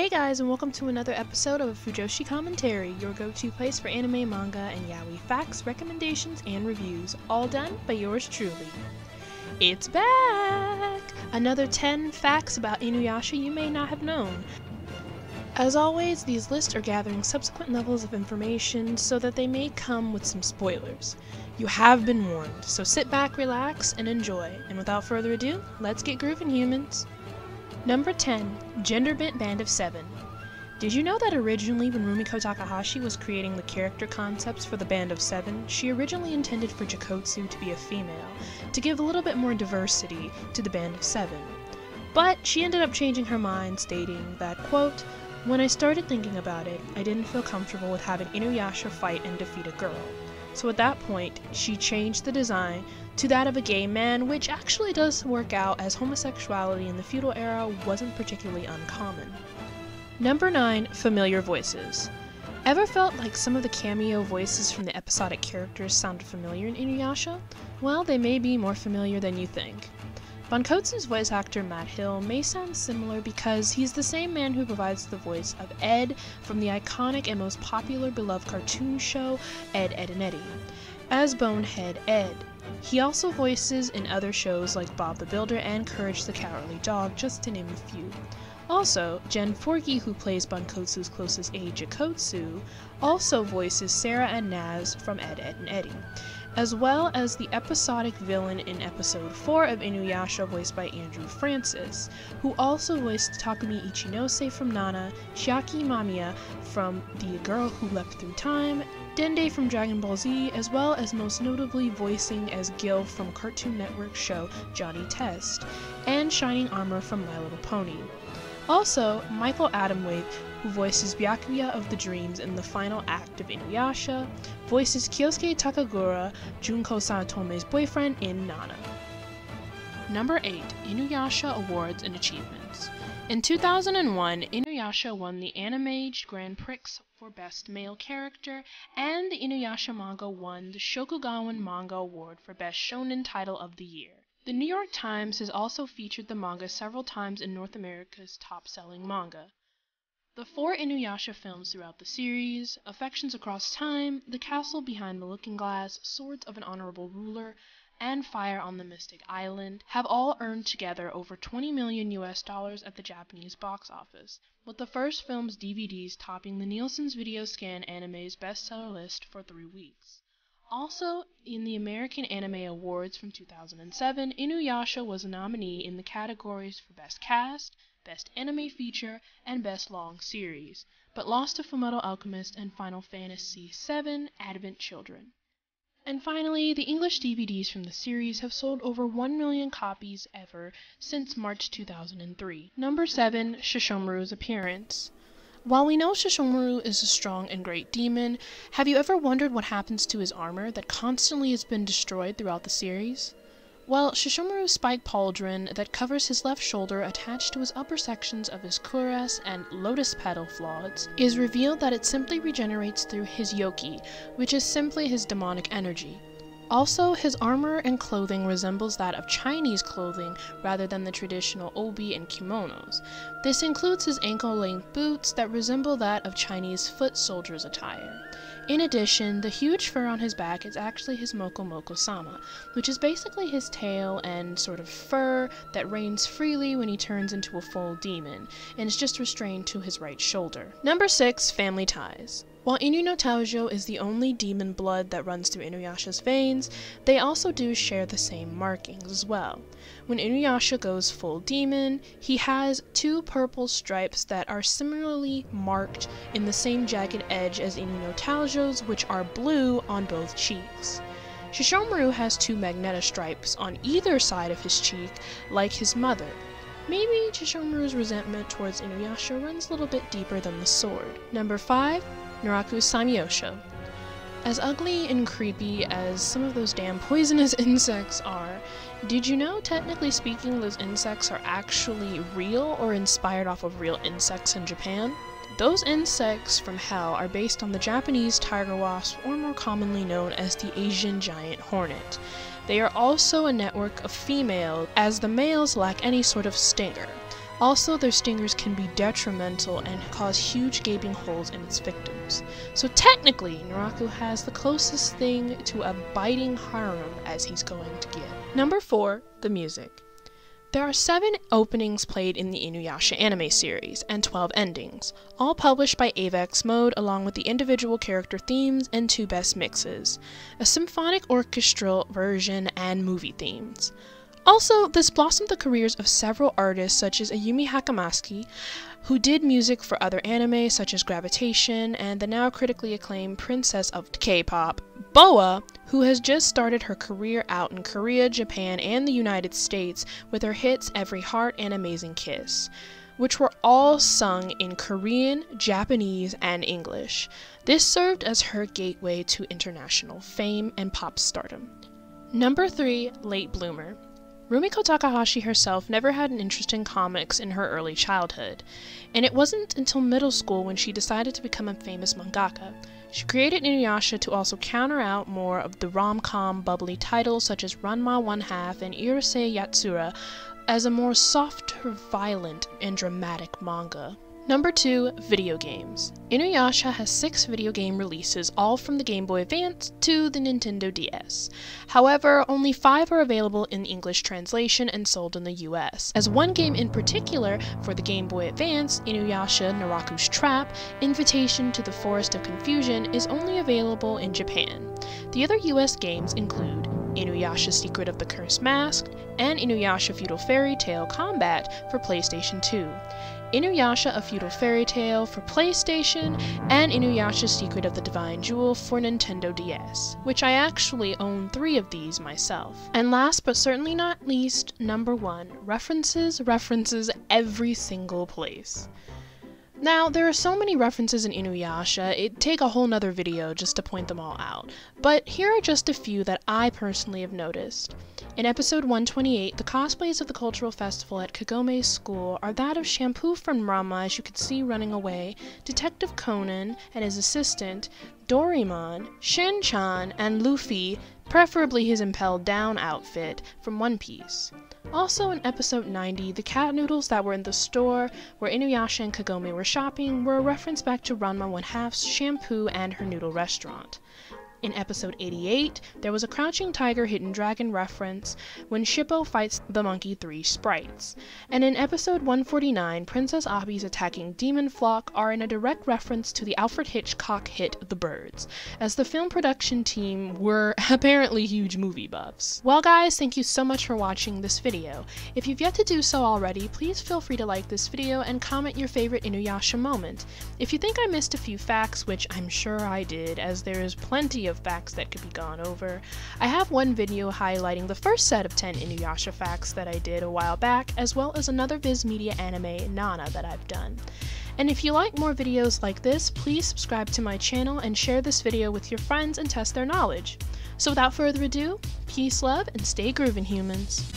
Hey guys, and welcome to another episode of Fujoshi Kommentary, your go to place for anime, manga, and yaoi facts, recommendations, and reviews, all done by yours truly. It's back! Another 10 facts about Inuyasha you may not have known. As always, these lists are gathering subsequent levels of information so that they may come with some spoilers. You have been warned, so sit back, relax, and enjoy. And without further ado, let's get grooving, humans. Number 10 Gender Bent Band of Seven. Did you know that originally, when Rumiko Takahashi was creating the character concepts for the Band of Seven, she originally intended for Jakotsu to be a female, to give a little bit more diversity to the Band of Seven. But she ended up changing her mind, stating that, quote, when I started thinking about it, I didn't feel comfortable with having Inuyasha fight and defeat a girl. So at that point, she changed the design to that of a gay man, which actually does work out as homosexuality in the feudal era wasn't particularly uncommon. Number 9 Familiar Voices. Ever felt like some of the cameo voices from the episodic characters sounded familiar in Inuyasha? Well, they may be more familiar than you think. Von Bankotsu's voice actor Matt Hill may sound similar because he's the same man who provides the voice of Ed from the iconic and most popular beloved cartoon show Ed, Edd n Eddy, as Bonehead Ed. He also voices in other shows like Bob the Builder and Courage the Cowardly Dog, just to name a few. Also, Jen Forgie, who plays Bankotsu's closest aide Jakotsu, also voices Sarah and Nazz from Ed, Edd and Eddy as well as the episodic villain in episode 4 of Inuyasha voiced by Andrew Francis, who also voiced Takumi Ichinose from Nana, Chiaki Mamiya from The Girl Who Leapt Through Time, Dende from Dragon Ball Z, as well as most notably voicing as Gil from Cartoon Network show Johnny Test, and Shining Armor from My Little Pony. Also, Michael Adamthwaite, who voices Byakuya of the Dreams in the final act of Inuyasha, voices Kyosuke Takakura, Junko Saotome's boyfriend in Nana. Number 8 Inuyasha Awards and Achievements. In 2001, Inuyasha won the Anime Grand Prix for Best Male Character, and the Inuyasha manga won the Shogakukan Manga Award for Best Shonen Title of the Year. The New York Times has also featured the manga several times in North America's top selling manga. The four Inuyasha films throughout the series, Affections Across Time, The Castle Behind the Looking Glass, Swords of an Honorable Ruler, and Fire on the Mystic Island, have all earned together over 20 million US dollars at the Japanese box office, with the first film's DVDs topping the Nielsen's Video Scan Anime's bestseller list for three weeks. Also, in the American Anime Awards from 2007, Inuyasha was a nominee in the categories for Best Cast, Best Anime Feature, and Best Long Series, but lost to Fullmetal Alchemist and Final Fantasy VII Advent Children. And finally, the English DVDs from the series have sold over 1 million copies ever since March 2003. Number 7 Sesshomaru's Appearance. While we know Sesshomaru is a strong and great demon, have you ever wondered what happens to his armor that constantly has been destroyed throughout the series? Well, Sesshomaru's spike pauldron that covers his left shoulder attached to his upper sections of his cuirass and lotus petal faulds is revealed that it simply regenerates through his yoki, which is simply his demonic energy. Also, his armor and clothing resembles that of Chinese clothing rather than the traditional obi and kimonos. This includes his ankle-length boots that resemble that of Chinese foot soldiers' attire. In addition, the huge fur on his back is actually his Moko Moko Sama, which is basically his tail and sort of fur that reigns freely when he turns into a full demon, and is just restrained to his right shoulder. Number 6 Family Ties. While Inu no Taisho is the only demon blood that runs through Inuyasha's veins, they also do share the same markings as well. When Inuyasha goes full demon, he has two purple stripes that are similarly marked in the same jagged edge as Inu no Taisho's, which are blue on both cheeks. Sesshomaru has two magenta stripes on either side of his cheek, like his mother. Maybe Sesshomaru's resentment towards Inuyasha runs a little bit deeper than the sword. Number 5 Naraku Samyosho. As ugly and creepy as some of those damn poisonous insects are, did you know, technically speaking, those insects are actually real or inspired off of real insects in Japan? Those insects from hell are based on the Japanese tiger wasp, or more commonly known as the Asian giant hornet. They are also a network of females, as the males lack any sort of stinger. Also, their stingers can be detrimental and cause huge gaping holes in its victims. So technically, Naraku has the closest thing to a biting harem as he's going to get. Number 4. The music. There are seven openings played in the Inuyasha anime series, and 12 endings, all published by Avex Mode along with the individual character themes and two best mixes, a symphonic orchestral version, and movie themes. Also, this blossomed the careers of several artists such as Ayumi Hakamaki, who did music for other anime such as Gravitation, and the now critically acclaimed princess of K-pop, BoA, who has just started her career out in Korea, Japan, and the United States with her hits Every Heart and Amazing Kiss, which were all sung in Korean, Japanese, and English. This served as her gateway to international fame and pop stardom. Number 3, Late Bloomer. Rumiko Takahashi herself never had an interest in comics in her early childhood, and it wasn't until middle school when she decided to become a famous mangaka. She created Inuyasha to also counter out more of the rom-com bubbly titles such as Ranma One Half and Urusei Yatsura as a more softer, violent, and dramatic manga. Number 2. Video Games. Inuyasha has six video game releases, all from the Game Boy Advance to the Nintendo DS. However, only five are available in English translation and sold in the US, as one game in particular for the Game Boy Advance, Inuyasha Naraku's Trap, Invitation to the Forest of Confusion, is only available in Japan. The other US games include Inuyasha Secret of the Cursed Mask, and Inuyasha Feudal Fairy Tale Combat for PlayStation 2. Inuyasha A Feudal Fairy Tale for PlayStation, and Inuyasha Secret of the Divine Jewel for Nintendo DS, which I actually own three of these myself. And last but certainly not least, number one, references, references every single place. Now, there are so many references in Inuyasha, it'd take a whole nother video just to point them all out, but here are just a few that I personally have noticed. In episode 128, the cosplays of the cultural festival at Kagome's school are that of Shampoo from Ranma as you can see running away, Detective Conan and his assistant, Doraemon, Shin-chan, and Luffy, preferably his Impel Down outfit, from One Piece. Also in episode 90, the cat noodles that were in the store where Inuyasha and Kagome were shopping were a reference back to Ranma One Half's shampoo and her noodle restaurant. In episode 88, there was a Crouching Tiger, Hidden Dragon reference when Shippo fights the Monkey 3 sprites. And in episode 149, Princess Abi's attacking demon flock are in a direct reference to the Alfred Hitchcock hit The Birds, as the film production team were apparently huge movie buffs. Well guys, thank you so much for watching this video. If you've yet to do so already, please feel free to like this video and comment your favorite Inuyasha moment. If you think I missed a few facts, which I'm sure I did, as there is plenty of of facts that could be gone over. I have one video highlighting the first set of 10 Inuyasha facts that I did a while back, as well as another Viz Media anime, Nana, that I've done. And if you like more videos like this, please subscribe to my channel and share this video with your friends and test their knowledge. So without further ado, peace, love, and stay grooving, humans.